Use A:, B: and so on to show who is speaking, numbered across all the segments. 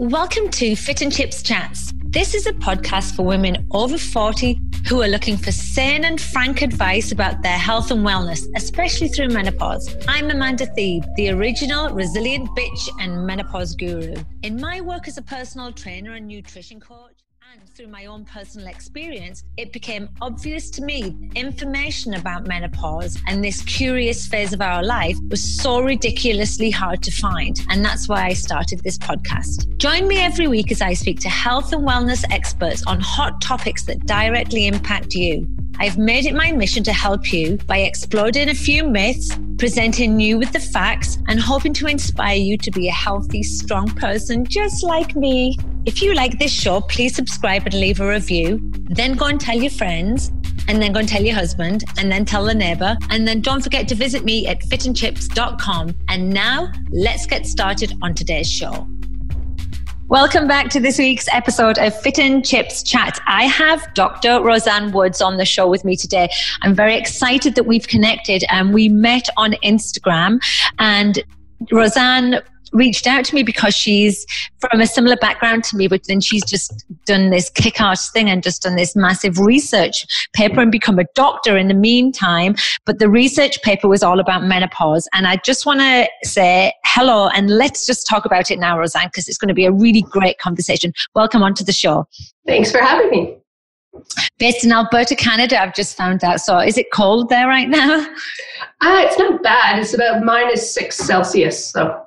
A: Welcome to Fit and Chips Chats. This is a podcast for women over 40 who are looking for sane and frank advice about their health and wellness, especially through menopause. I'm Amanda Thebe, the original resilient bitch and menopause guru. In my work as a personal trainer and nutrition coach, and through my own personal experience, it became obvious to me information about menopause and this curious phase of our life was so ridiculously hard to find. And that's why I started this podcast. Join me every week as I speak to health and wellness experts on hot topics that directly impact you. I've made it my mission to help you by exploding a few myths, presenting you with the facts, and hoping to inspire you to be a healthy, strong person just like me. If you like this show, please subscribe and leave a review. Then go and tell your friends, and then go and tell your husband, and then tell the neighbor. And then don't forget to visit me at fitandchips.com. And now let's get started on today's show. Welcome back to this week's episode of Fit and Chips Chat. I have Dr. Roseanne Woods on the show with me today. I'm very excited that we've connected and we met on Instagram and Roseanne reached out to me because she's from a similar background to me, but then she's just done this kick ass thing and just done this massive research paper and become a doctor in the meantime. But the research paper was all about menopause. And I just want to say hello and let's just talk about it now, Roseanne, because it's going to be a really great conversation. Welcome onto the show.
B: Thanks for having me.
A: Based in Alberta, Canada, I've just found out. So is it cold there right now?
B: Uh, it's not bad. It's about minus six Celsius. So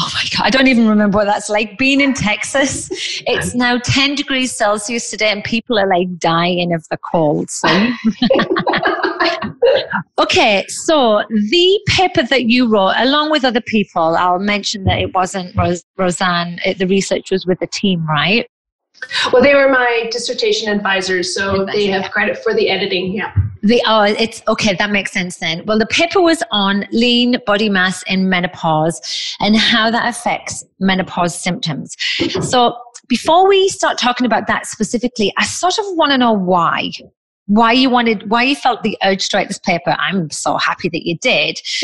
A: Oh my God, I don't even remember what that's like. Being in Texas, it's now 10 degrees Celsius today, and people are like dying of the cold. So. okay, so the paper that you wrote, along with other people, I'll mention that it wasn't Ros- Roseanne, it, the research was with the team, right?
B: Well, they were my dissertation advisors, so Advisor, they have yeah. credit for the editing. Yeah.
A: The oh, it's okay. That makes sense then. Well, the paper was on lean body mass in menopause and how that affects menopause symptoms. So before we start talking about that specifically, I sort of want to know why. Why you wanted, why you felt the urge to write this paper. I'm so happy that you did.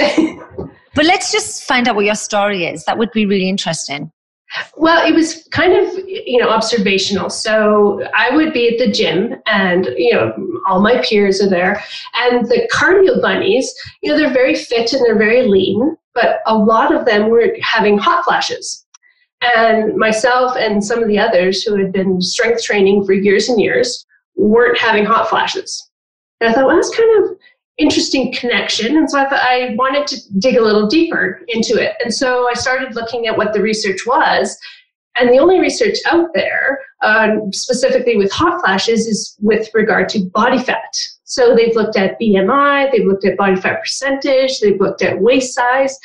A: but let's just find out what your story is. That would be really interesting.
B: Well, it was kind of, you know, observational. So I would be at the gym and, you know, all my peers are there. And the cardio bunnies, you know, they're very fit and they're very lean, but a lot of them were having hot flashes. And myself and some of the others who had been strength training for years and years weren't having hot flashes. And I thought, well, that's kind of interesting connection. And so I thought I wanted to dig a little deeper into it. And so I started looking at what the research was. And the only research out there, um, specifically with hot flashes, is with regard to body fat. So they've looked at BMI, they've looked at body fat percentage, they've looked at waist size,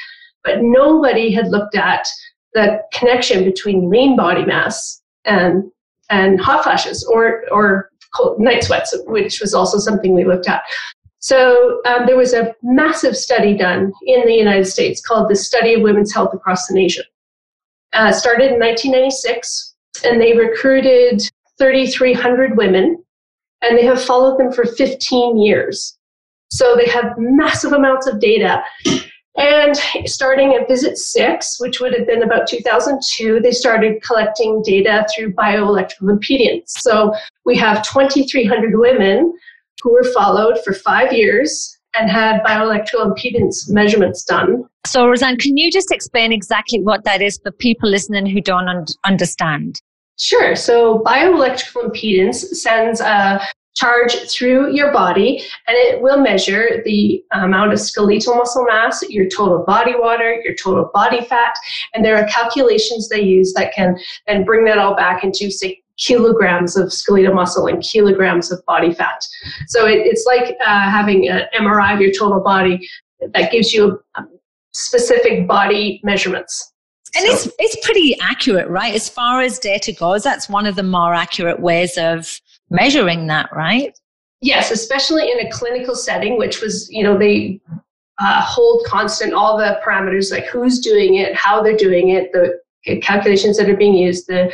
B: but nobody had looked at the connection between lean body mass and and hot flashes or or cold, night sweats, which was also something we looked at. So um, there was a massive study done in the United States called the Study of Women's Health Across the Nation. Uh, started in 1996, and they recruited 3,300 women, and they have followed them for 15 years. So they have massive amounts of data. And starting at visit six, which would have been about 2002, they started collecting data through bioelectrical impedance. So we have 2,300 women who were followed for five years and had bioelectrical impedance measurements done.
A: So, Roseanne, can you just explain exactly what that is for people listening who don't un- understand?
B: Sure. So, bioelectrical impedance sends a charge through your body and it will measure the amount of skeletal muscle mass, your total body water, your total body fat, and there are calculations they use that can then bring that all back into, say, kilograms of skeletal muscle and kilograms of body fat. So it, it's like uh, having an MRI of your total body that gives you specific body measurements.
A: And so. it's it's pretty accurate, right? As far as data goes, that's one of the more accurate ways of measuring that, right?
B: Yes, especially in a clinical setting, which was, you know, they uh, hold constant all the parameters like who's doing it, how they're doing it, the calculations that are being used, the,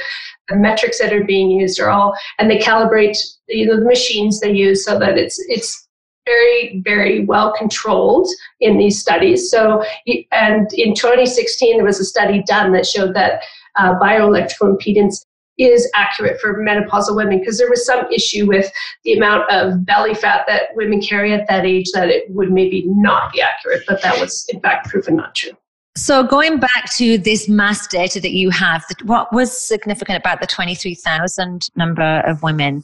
B: the metrics that are being used are all, and they calibrate you know the machines they use so that it's it's very, very well controlled in these studies. So, and in 2016, there was a study done that showed that uh, bioelectrical impedance is accurate for menopausal women because there was some issue with the amount of belly fat that women carry at that age that it would maybe not be accurate, but that was in fact proven not true.
A: So going back to this mass data that you have, what was significant about the 23,000 number of women?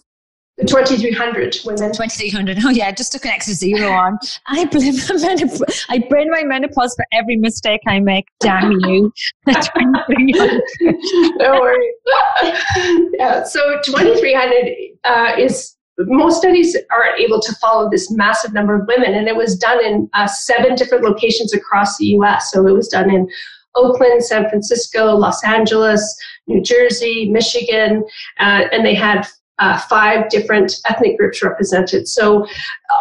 B: 2300 women.
A: 2300. Oh, yeah, just took an extra zero on. I blame my menopause. I blame my menopause for every mistake I make. Damn you.
B: no worries. yeah, so 2300 uh, is most studies aren't able to follow this massive number of women, and it was done in uh, seven different locations across the US. So it was done in Oakland, San Francisco, Los Angeles, New Jersey, Michigan, uh, and they had uh, five different ethnic groups represented. So,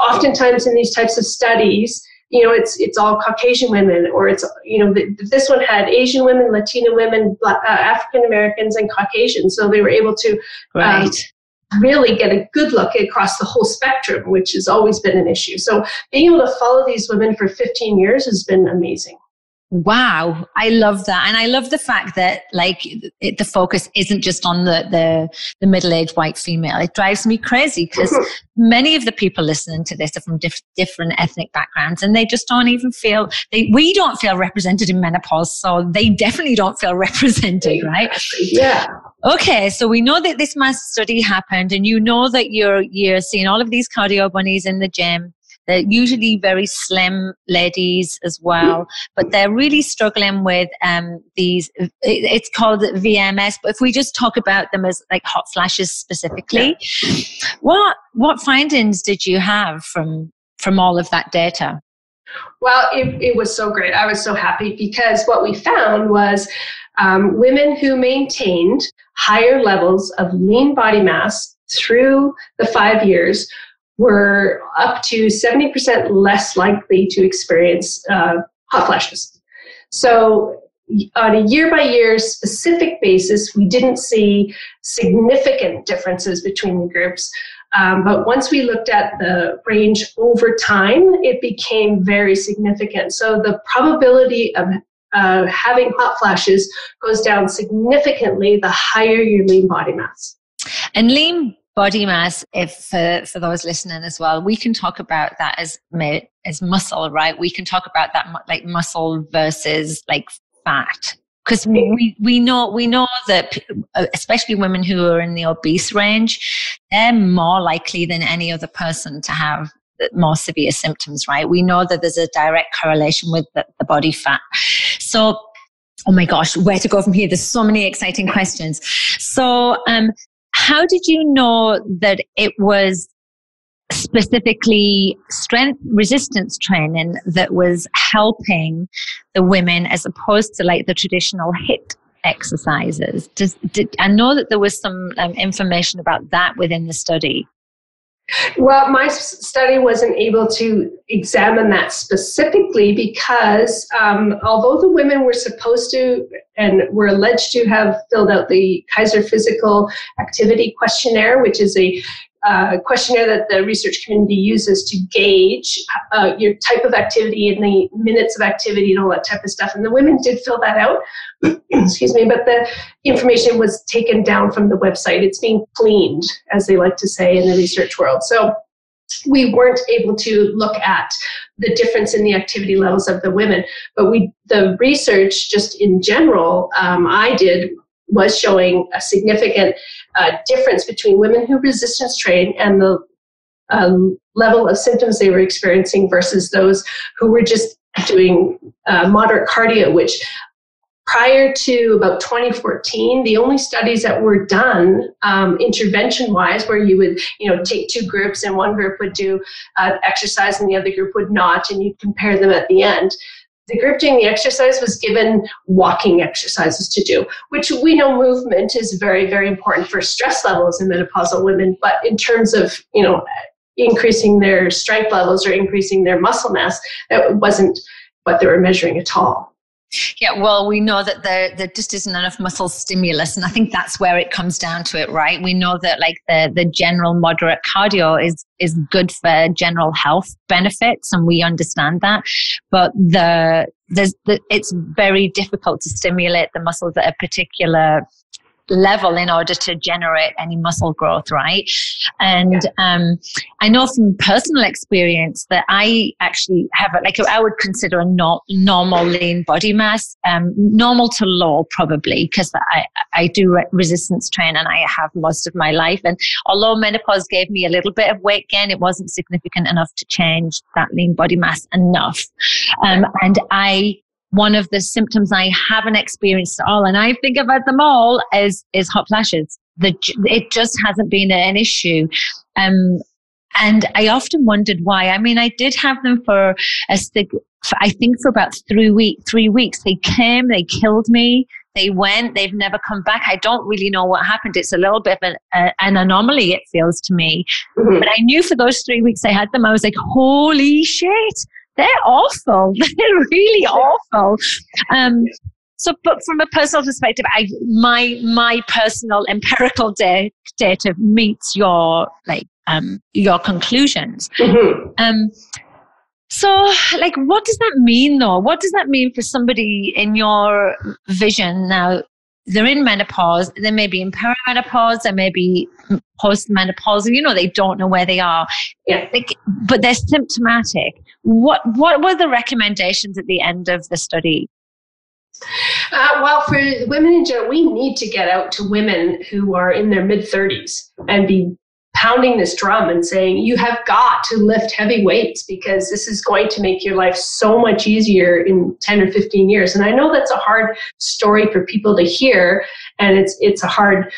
B: oftentimes in these types of studies, you know, it's it's all Caucasian women, or it's you know, this one had Asian women, Latina women, uh, African Americans, and Caucasians. So they were able to
A: um, right.
B: Really get a good look across the whole spectrum, which has always been an issue. So being able to follow these women for 15 years has been amazing.
A: Wow, I love that, and I love the fact that like it, the focus isn't just on the the, the middle aged white female. It drives me crazy because many of the people listening to this are from diff- different ethnic backgrounds, and they just don't even feel they we don't feel represented in menopause, so they definitely don't feel represented, right?
B: Yeah.
A: Okay, so we know that this mass study happened, and you know that you're you're seeing all of these cardio bunnies in the gym they're usually very slim ladies as well, but they're really struggling with um, these. It's called VMS, but if we just talk about them as like hot flashes specifically, what what findings did you have from from all of that data?
B: Well, it, it was so great. I was so happy because what we found was um, women who maintained higher levels of lean body mass through the five years were up to 70% less likely to experience uh, hot flashes. So, on a year by year specific basis, we didn't see significant differences between the groups. Um, but once we looked at the range over time, it became very significant. So the probability of uh, having hot flashes goes down significantly the higher your lean body mass.
A: And lean body mass if for, for those listening as well we can talk about that as as muscle right? We can talk about that like muscle versus like fat. Because we, we know we know that uh, especially women who are in the obese range they're more likely than any other person to have more severe symptoms right? We know that there's a direct correlation with the, the body fat. So oh my gosh where to go from here? There's so many exciting questions. So um how did you know that it was specifically strength resistance training that was helping the women as opposed to like the traditional HIIT exercises? Does, did, I know that there was some um, information about that within the study.
B: Well, my study wasn't able to examine that specifically because um, although the women were supposed to and were alleged to have filled out the Kaiser Physical Activity Questionnaire, which is a uh, questionnaire that the research community uses to gauge uh, your type of activity and the minutes of activity and all that type of stuff. And the women did fill that out, excuse me, but the information was taken down from the website. It's being cleaned, as they like to say in the research world. So we weren't able to look at the difference in the activity levels of the women, but we the research just in general um, I did was showing a significant uh, difference between women who resistance train and the um, level of symptoms they were experiencing versus those who were just doing uh, moderate cardio, which prior to about 2014 the only studies that were done um, intervention wise where you would you know take two groups and one group would do uh, exercise and the other group would not and you compare them at the end the doing the exercise was given walking exercises to do, which we know movement is very, very important for stress levels in menopausal women. But in terms of, you know, increasing their strength levels or increasing their muscle mass, that wasn't what they were measuring at all.
A: Yeah, well, we know that there there just isn't enough muscle stimulus, and I think that's where it comes down to it, right? We know that like the the general moderate cardio is is good for general health benefits, and we understand that, but the there's the, it's very difficult to stimulate the muscles at a particular level in order to generate any muscle growth, right? And um, I know from personal experience that I actually have, a, like, I would consider a no, normal lean body mass, um, normal to low probably, because I, I do re- resistance train and I have most of my life. And although menopause gave me a little bit of weight gain, it wasn't significant enough to change that lean body mass enough. Um, and I one of the symptoms I haven't experienced at all, and I think about them all, is is hot flashes. The, it just hasn't been an issue. Um, and I often wondered why. I mean, I did have them for a for, I think for about three week, three weeks. They came, they killed me. They went, they've never come back. I don't really know what happened. It's a little bit of an, an anomaly, it feels to me. Mm-hmm. But I knew for those three weeks I had them, I was like, holy shit they're awful. They're really awful. Um, so, but from a personal perspective, I, my my personal empirical data, data meets your like um, your conclusions. Mm-hmm. Um, so, like, what does that mean, though? What does that mean for somebody in your vision now? They're in menopause. They may be in perimenopause. They may be postmenopausal. You know, they don't know where they are. Yeah. But they're symptomatic. What What were the recommendations at the end of the study?
B: Uh, well, for women in general, we need to get out to women who are in their mid 30s and be pounding this drum and saying, you have got to lift heavy weights because this is going to make your life so much easier in 10 or 15 years. And I know that's a hard story for people to hear, and it's, it's a hard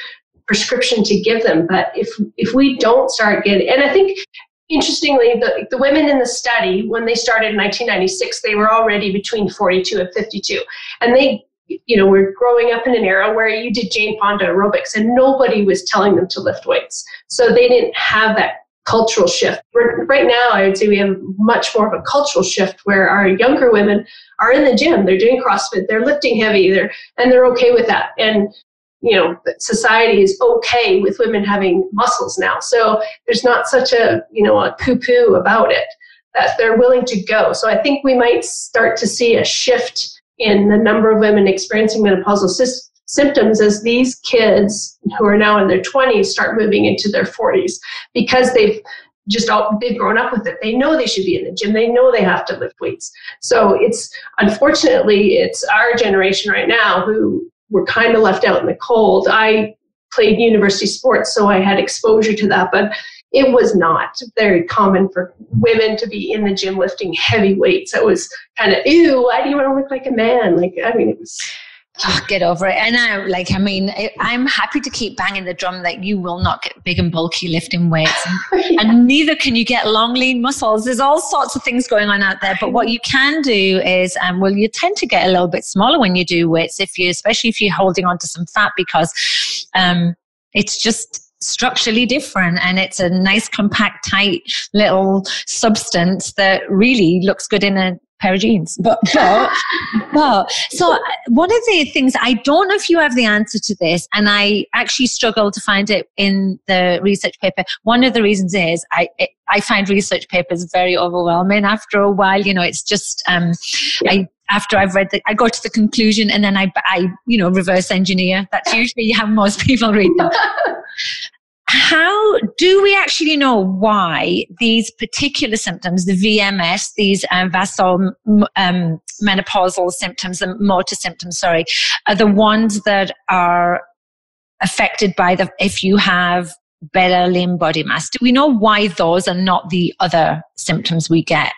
B: prescription to give them. But if, if we don't start getting, and I think interestingly, the, the women in the study, when they started in 1996, they were already between 42 and 52. And they, you know, we're growing up in an era where you did Jane Fonda aerobics and nobody was telling them to lift weights. So they didn't have that cultural shift. Right now, I would say we have much more of a cultural shift where our younger women are in the gym, they're doing CrossFit, they're lifting heavy, they're, and they're okay with that. And you know society is okay with women having muscles now so there's not such a you know a poo poo about it that they're willing to go so i think we might start to see a shift in the number of women experiencing menopausal sy- symptoms as these kids who are now in their 20s start moving into their 40s because they've just all they've grown up with it. They know they should be in the gym. They know they have to lift weights. So it's unfortunately it's our generation right now who were kind of left out in the cold. I played university sports, so I had exposure to that, but it was not very common for women to be in the gym lifting heavy weights. It was kind of, ew, why do you want to look like a man? Like, I mean, it was
A: Oh, get over it. And I like, I mean, I'm happy to keep banging the drum that you will not get big and bulky lifting weights, and, yeah. and, neither can you get long, lean muscles. There's all sorts of things going on out there. But what you can do is, um, well, you tend to get a little bit smaller when you do weights, if you, especially if you're holding on to some fat, because um, it's just structurally different and it's a nice compact tight little substance that really looks good in a pair of jeans. But, but, but, so one of the things, I don't know if you have the answer to this, and I actually struggled to find it in the research paper. One of the reasons is I, it, I find research papers very overwhelming after a while. You know, it's just, um, yeah. I, after I've read the, I go to the conclusion and then I, I, you know, reverse engineer. That's usually how most people read them. how do we actually know why these particular symptoms, the VMS, these um, vasal um, menopausal symptoms, the motor symptoms, sorry, are the ones that are affected by the, if you have better lean body mass? Do we know why those are not the other symptoms we get?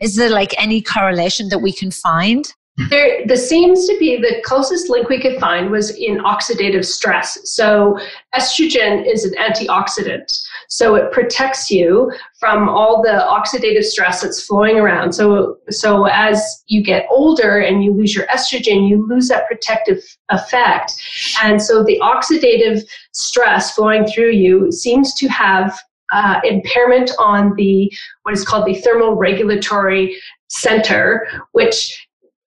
A: Is there like any correlation that we can find?
B: There, the seems to be the closest link we could find was in oxidative stress. So, estrogen is an antioxidant. So, it protects you from all the oxidative stress that's flowing around. So, so as you get older and you lose your estrogen, you lose that protective effect. And so, the oxidative stress flowing through you seems to have uh, impairment on the what is called the thermoregulatory center, which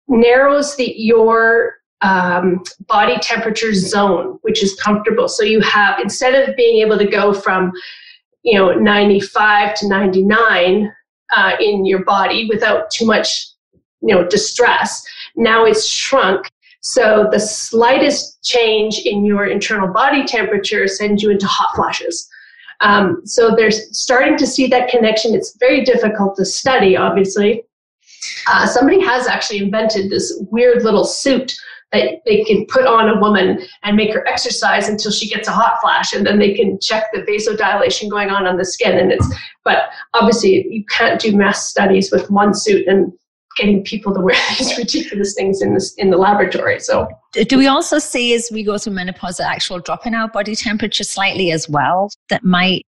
B: narrows the your um, body temperature zone, which is comfortable. So you have instead of being able to go from you know 95 to 99 uh, in your body without too much you know distress, now it's shrunk. So the slightest change in your internal body temperature sends you into hot flashes. Um, so they're starting to see that connection. It's very difficult to study, obviously. Uh, somebody has actually invented this weird little suit that they can put on a woman and make her exercise until she gets a hot flash and then they can check the vasodilation going on on the skin and it's but obviously you can't do mass studies with one suit and getting people to wear these ridiculous things in this in the laboratory so.
A: Do we also see as we go through menopause the actual drop in our body temperature slightly as well that might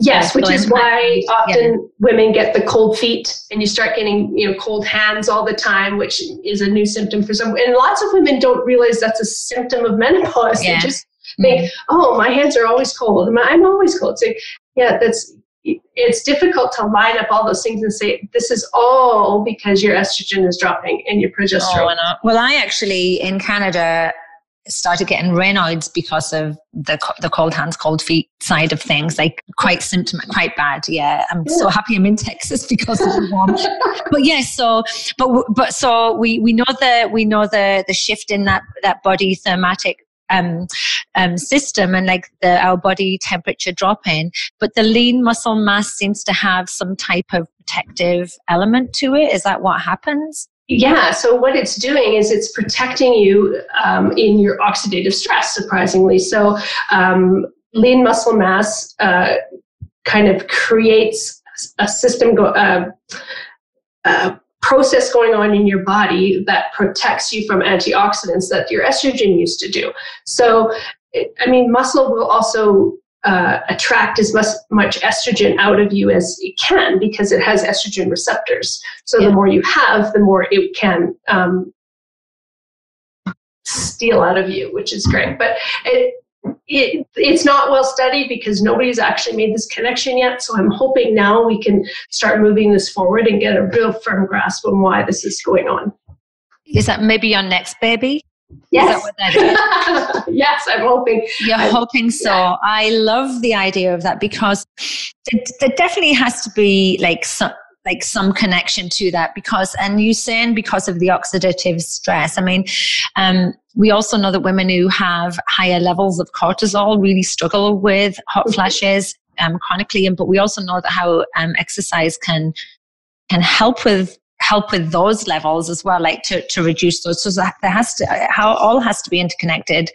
B: Yes, which is why often yeah. women get the cold feet and you start getting, you know, cold hands all the time, which is a new symptom for some. And lots of women don't realize that's a symptom of menopause. Yeah. They just think, mm-hmm. oh, my hands are always cold. I'm always cold. So, yeah, that's it's difficult to line up all those things and say this is all because your estrogen is dropping and your progesterone.
A: Oh, well, I actually in Canada started getting Raynaud's because of the the cold hands, cold feet side of things, like quite symptom, quite bad. Yeah, I'm yeah. so happy I'm in Texas because of the warm. but yeah, so but but so we we know the we know the the shift in that that body thermatic um, um, system and like the our body temperature dropping. But the lean muscle mass seems to have some type of protective element to it. Is that what happens?
B: Yeah, so what it's doing is it's protecting you um, in your oxidative stress, surprisingly. So, um, lean muscle mass uh, kind of creates a system, go, uh, process going on in your body that protects you from antioxidants that your estrogen used to do. So, I mean, muscle will also uh, attract as much, much estrogen out of you as it can because it has estrogen receptors. So yeah. the more you have, the more it can um, steal out of you, which is great. But it, it, it's not well studied because nobody's actually made this connection yet. So I'm hoping now we can start moving this forward and get a real firm grasp on why this is going on.
A: Is that maybe your next baby?
B: Yes. yes, I'm hoping.
A: You're I'm, hoping so. Yeah. I love the idea of that because there, there definitely has to be like some like some connection to that because and you saying because of the oxidative stress i mean um, we also know that women who have higher levels of cortisol really struggle with hot mm-hmm. flashes um, chronically and but we also know that how um, exercise can can help with help with those levels as well, like to, to reduce those. So there has to, how all has to be interconnected.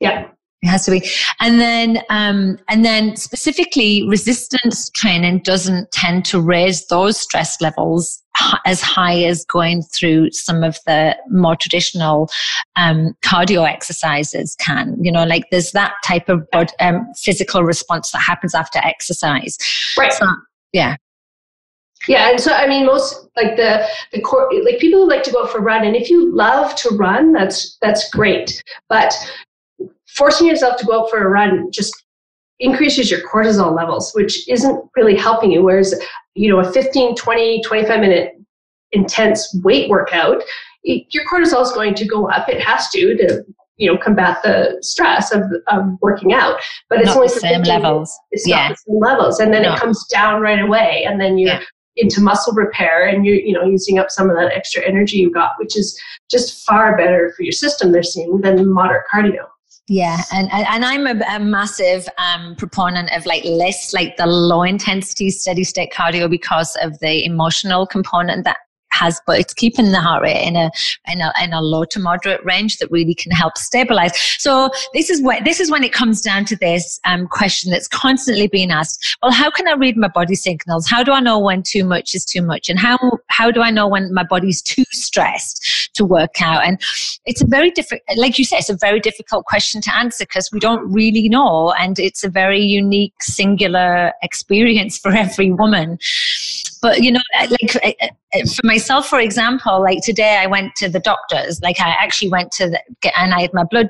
B: Yeah.
A: It has to be. And then, um, and then specifically resistance training doesn't tend to raise those stress levels as high as going through some of the more traditional um, cardio exercises can. You know, like there's that type of um, physical response that happens after exercise.
B: Right. So,
A: yeah.
B: Yeah, and so I mean, most like the the core like people who like to go for a run, and if you love to run, that's that's great. But forcing yourself to go out for a run just increases your cortisol levels, which isn't really helping you. Whereas, you know, a 15, 20, 25 minute intense weight workout, your cortisol is going to go up. It has to to you know combat the stress of, of working out but it's
A: not
B: only
A: the same levels
B: it's yeah. not the same levels and then no. it comes down right away and then you're yeah into muscle repair and you're you know using up some of that extra energy you got which is just far better for your system they're seeing than moderate cardio.
A: Yeah, and and I'm a, a massive um, proponent of like less like the low intensity steady state cardio because of the emotional component that has, but it's keeping the heart rate in a, in a, in a low to moderate range that really can help stabilize. So this is what, this is when it comes down to this um, question that's constantly being asked. Well, how can I read my body signals? How do I know when too much is too much? And how, how do I know when my body's too stressed to work out? And it's a very different, like you said, it's a very difficult question to answer because we don't really know. And it's a very unique, singular experience for every woman. But, you know, uh, like uh, uh, for myself, for example, like today I went to the doctors, like I actually went to the, and I had my blood,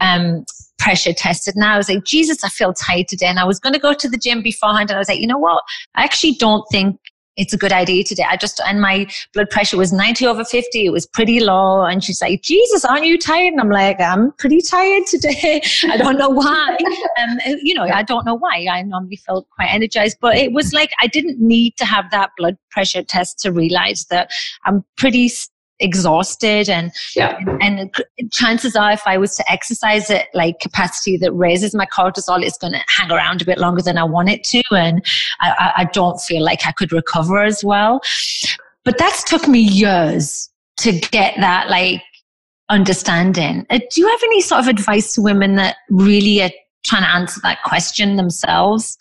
A: um, pressure tested and I was like, Jesus, I feel tired today. And I was going to go to the gym beforehand and I was like, you know what? I actually don't think it's a good idea today. I just, and my blood pressure was 90 over 50. It was pretty low. And she's like, Jesus, aren't you tired? And I'm like, I'm pretty tired today. I don't know why. um, you know, I don't know why. I normally felt quite energized, but it was like, I didn't need to have that blood pressure test to realize that I'm pretty exhausted and
B: yeah.
A: and chances are if i was to exercise at like capacity that raises my cortisol it's going to hang around a bit longer than i want it to and I, I don't feel like i could recover as well but that's took me years to get that like understanding uh, do you have any sort of advice to women that really are trying to answer that question themselves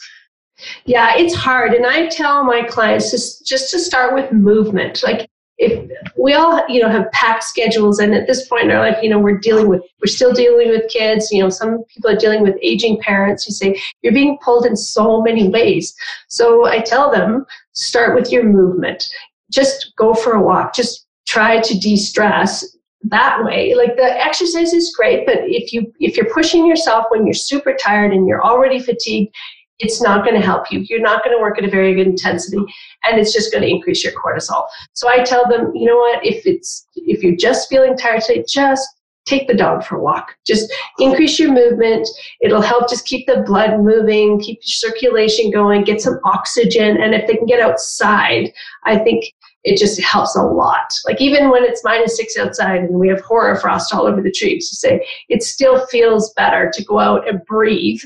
B: yeah, it's hard. And I tell my clients just, just to start with movement. Like if we all you know have packed schedules and at this point in our life you know we're dealing with we're still dealing with kids. You know some people are dealing with aging parents. You say you're being pulled in so many ways. So i tell them start with your movement. Just go for a walk. Just try to de-stress that way. Like the exercise is great but if you if you're pushing yourself when you're super tired and you're already fatigued it's not going to help you. You're not going to work at a very good intensity and it's just going to increase your cortisol. So I tell them, you know what, if it's if you're just feeling tired today, just take the dog for a walk. Just increase your movement. It'll help just keep the blood moving, keep your circulation going, get some oxygen and if they can get outside, I think it just helps a lot. Like even when it's minus six outside and we have hoar frost all over the trees, to say it still feels better to go out and breathe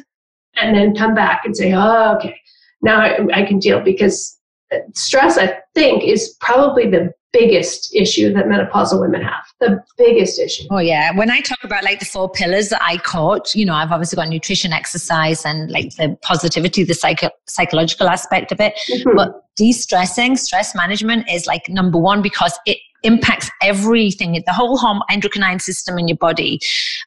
B: and then come back and say, oh, okay, now I, I can deal because stress, I think, is probably the biggest issue that menopausal women have. The biggest issue.
A: Oh yeah. When I talk about like the four pillars that I coach, you know, I've obviously got nutrition, exercise, and like the positivity, the psycho- psychological aspect of it. Mm-hmm. But de-stressing, stress management is like number one because it impacts everything, the whole horm- endocrine system in your body.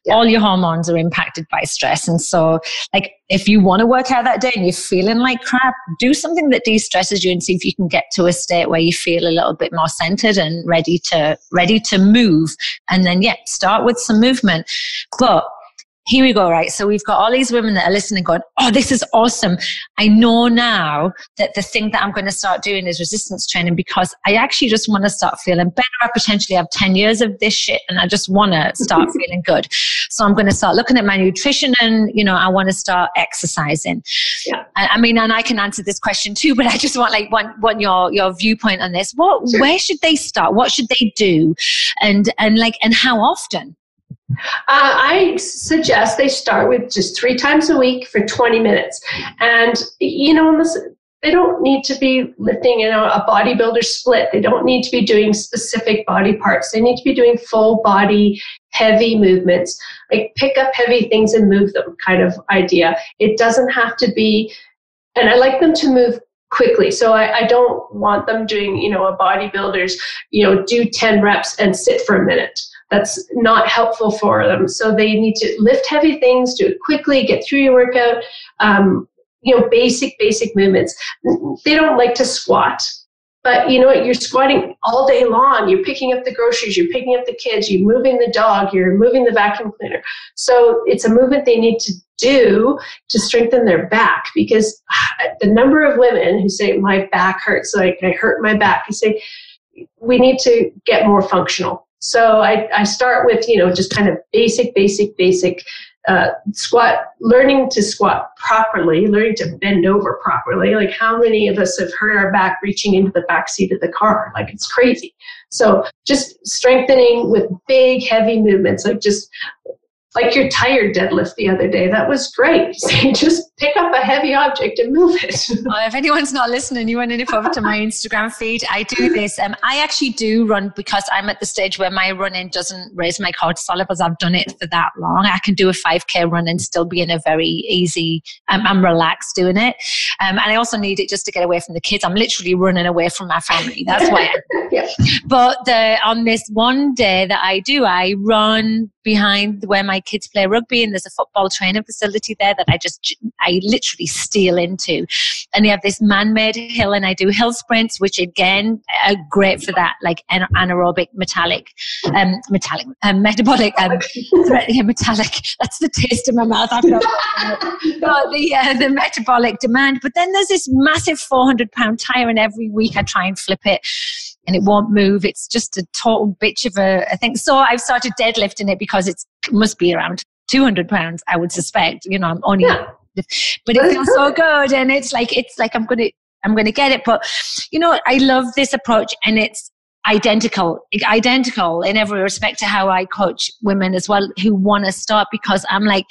A: Yeah. All your hormones are impacted by stress. And so, like, if you want to work out that day and you're feeling like crap, do something that de-stresses you and see if you can get to a state where you feel a little bit more centered and ready to ready to move. And then, yeah, start with some movement. But here we go, right? So we've got all these women that are listening going, oh, this is awesome. I know now that the thing that I'm going to start doing is resistance training because I actually just want to start feeling better. I potentially have 10 years of this shit and I just want to start feeling good. So I'm going to start looking at my nutrition and, you know, I want to start exercising. Yeah. I, I mean, and I can answer this question too, but I just want like, want, want your, your viewpoint on this. What, sure. where should they start? What should they do? And, and like, and how often?
B: Uh, I suggest they start with just three times a week for 20 minutes. And, you know, they don't need to be lifting know, a bodybuilder split. They don't need to be doing specific body parts. They need to be doing full body, heavy movements, like pick up heavy things and move them kind of idea. It doesn't have to be, and I like them to move quickly. So I, I, don't want them doing, you know, a bodybuilder's, you know, do 10 reps and sit for a minute that's not helpful for them. So they need to lift heavy things, do it quickly, get through your workout. Um, you know, basic, basic movements. They don't like to squat, but you know what? You're squatting all day long. You're picking up the groceries, you're picking up the kids, you're moving the dog, you're moving the vacuum cleaner. So it's a movement they need to do to strengthen their back because the number of women who say, My back hurts, like I hurt my back, I say, we need to get more functional so I, I start with, you know, just kind of basic, basic, basic uh, squat, learning to squat properly, learning to bend over properly. Like how many of us have hurt our back reaching into the back seat of the car? Like it's crazy. So just strengthening with big, heavy movements, like just like your tired deadlift the other day. That was great. So just pick up a heavy object and move it.
A: well, if anyone's not listening, you want to nip over to my Instagram feed. I do this. Um, I actually do run because I'm at the stage where my running doesn't raise my cortisol levels. I've done it for that long. I can do a 5K run and still be in a very easy, um, I'm relaxed doing it. Um, and I also need it just to get away from the kids. I'm literally running away from my family. That's why. yeah. But the, on this one day that I do, I run behind where my kids play rugby, and there's a football training facility there that I just I literally steal into. And they have this man-made hill, and I do hill sprints, which again are great for that, like anaerobic metallic, um, metallic, um, metabolic, um, yeah, metallic. That's the taste in my mouth. I've got the uh, the metabolic demand. But then there's this massive 400 pound tire, and every week I try and flip it and it won't move. It's just a total bitch of a, a thing. So I've started deadlifting it because it must be around 200 pounds, I would suspect. You know, I'm only, yeah. but it feels so good. And it's like, it's like I'm going to, I'm going to get it. But, you know, I love this approach and it's identical, identical in every respect to how I coach women as well who want to start because I'm like,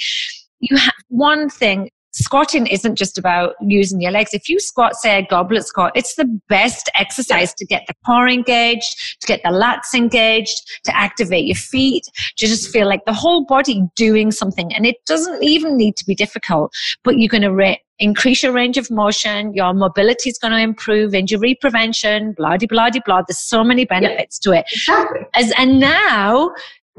A: you have one thing squatting isn't just about using your legs. If you squat, say a goblet squat, it's the best exercise to get the core engaged, to get the lats engaged, to activate your feet, to just feel like the whole body doing something. And it doesn't even need to be difficult, but you're going to re- increase your range of motion, your mobility is going to improve, injury prevention, blah, blah, blah, blah. There's so many benefits yeah, to it.
B: Exactly.
A: As, and now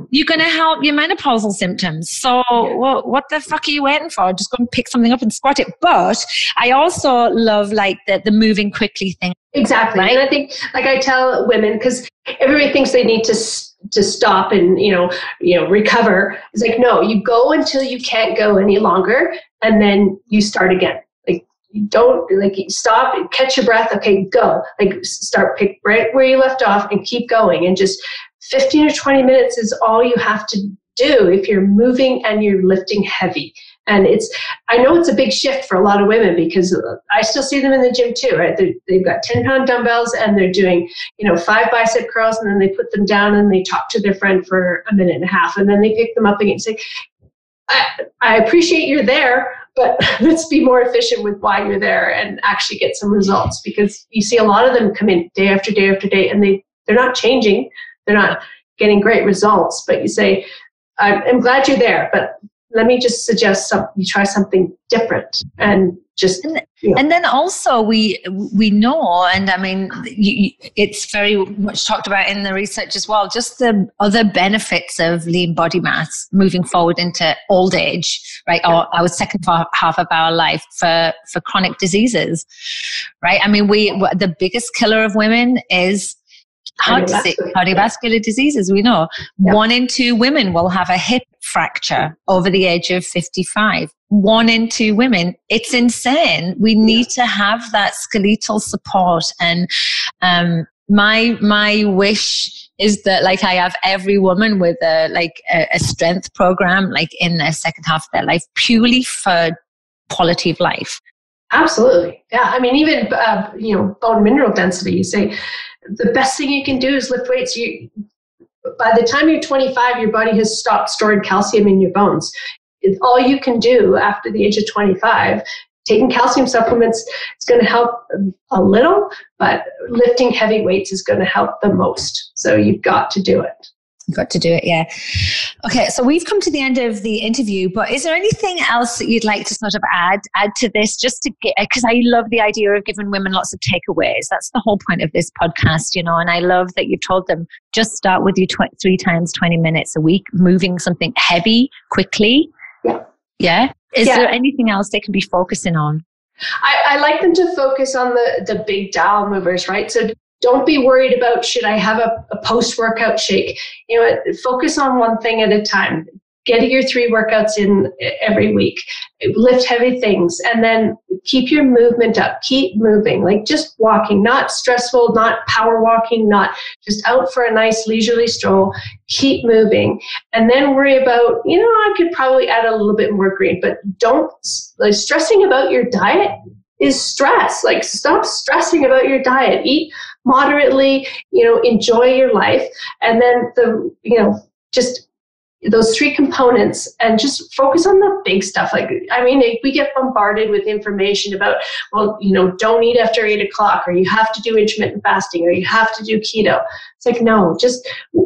A: you're going to help your menopausal symptoms. So what, what the fuck are you waiting for? Just go and pick something up and squat it. But I also love like the, the moving quickly thing.
B: Exactly. Right? And I think, like I tell women, because everybody thinks they need to to stop and you know you know recover it's like no you go until you can't go any longer and then you start again like you don't like stop and catch your breath okay go like start pick right where you left off and keep going and just 15 or 20 minutes is all you have to do if you're moving and you're lifting heavy. And it's, I know it's a big shift for a lot of women because uh, I still see them in the gym too, right? they have got 10 pound dumbbells and they're doing, you know, five bicep curls and then they put them down and they talk to their friend for a minute and a half and then they pick them up again and say, I, I appreciate you're there, but let's be more efficient with why you're there and actually get some results because you see a lot of them come in day after day after day and they, they're not changing they're not getting great results. But you say, I'm, I'm glad you're there, but let me just suggest some, you try something different and just
A: and, you know. and, then also we we know and i mean you, it's very much talked about in the research as well just the other benefits of lean body mass moving forward into old age right or our second half of our life for for chronic diseases right i mean we the biggest killer of women is cardiovascular, cardiovascular diseases, we know. Yeah. One in two women will have a hip fracture over the age of 55. One in two women. It's insane. We need yeah. to have that skeletal support. And um, my my wish is that like I have every woman with a like a, a strength program like in their second half of their life purely for quality of life.
B: Absolutely. Yeah. I mean, even, uh, you know, bone mineral density, you say the best thing you can do is lift weights. You, by the time you're 25, your body has stopped storing calcium in your bones. all you can do after the age of 25 taking calcium supplements is going to help a little, but lifting heavy weights is going to help the most. So you've got to do it
A: got to do it, yeah. Okay, so we've come to the end of the interview, but is there anything else that you'd like to sort of add add to this, just to get? Because I love the idea of giving women lots of takeaways. That's the whole point of this podcast, you know. And I love that you've told them just start with you tw- three times twenty minutes a week, moving something heavy quickly.
B: Yeah.
A: Yeah. Is yeah. there anything else they can be focusing on?
B: I, I, like them to focus on the the big dial movers, right? So don't be worried about should I have a, a post workout shake. You know, focus on one thing at a time. Get your three workouts in every week. Lift heavy things and then keep your movement up. Keep moving, like just walking, not stressful, not power walking, not just out for a nice leisurely stroll. Keep moving and then worry about, you know, I could probably add a little bit more green, but don't like stressing about your diet is stress. Like stop stressing about your diet. Eat moderately, you know, enjoy your life. And then the, you know, just those three components and just focus on the big stuff. Like, I mean, we get bombarded with information about, well, you know, don't eat after eight o'clock, or you have to do intermittent fasting, or you have to do keto. It's like, no, just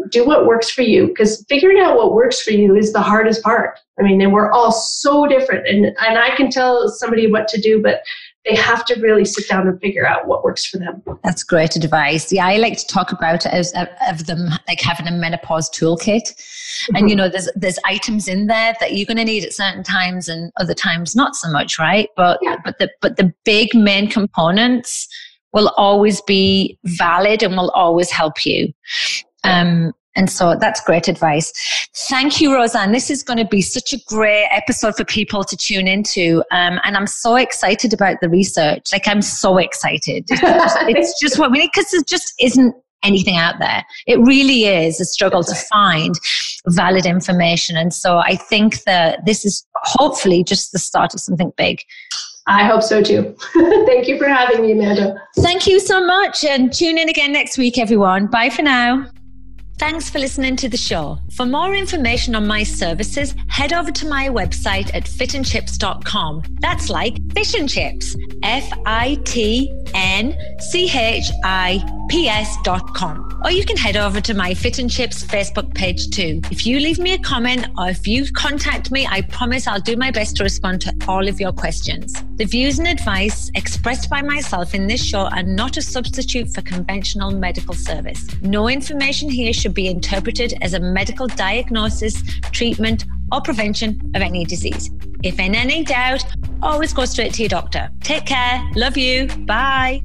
B: do what works for you. Because figuring out what works for you is the hardest part. I mean, and we're all so different. And, and I can tell somebody what to do, but they have to really sit down and figure out what works for them.
A: That's great advice. Yeah, I like to talk about it as of them like having a menopause toolkit. Mm-hmm. And you know, there's there's items in there that you're gonna need at certain times and other times not so much, right? But yeah. but the but the big main components will always be valid and will always help you. Um, and so that's great advice. Thank you, Roseanne. This is going to be such a great episode for people to tune into. Um, and I'm so excited about the research. Like, I'm so excited. It's just, it's just what we need because there just isn't anything out there. It really is a struggle to find valid information. And so I think that this is hopefully just the start of something big.
B: I hope so too. Thank you for having me, Amanda.
A: Thank you so much. And tune in again next week, everyone. Bye for now. Thanks for listening to the show. For more information on my services, head over to my website at fitandchips.com. That's like fish and chips. F I T N C H I P S.com. Or you can head over to my Fit and Chips Facebook page too. If you leave me a comment or if you contact me, I promise I'll do my best to respond to all of your questions. The views and advice expressed by myself in this show are not a substitute for conventional medical service. No information here should be interpreted as a medical diagnosis, treatment, or prevention of any disease. If in any doubt, always go straight to your doctor. Take care. Love you. Bye.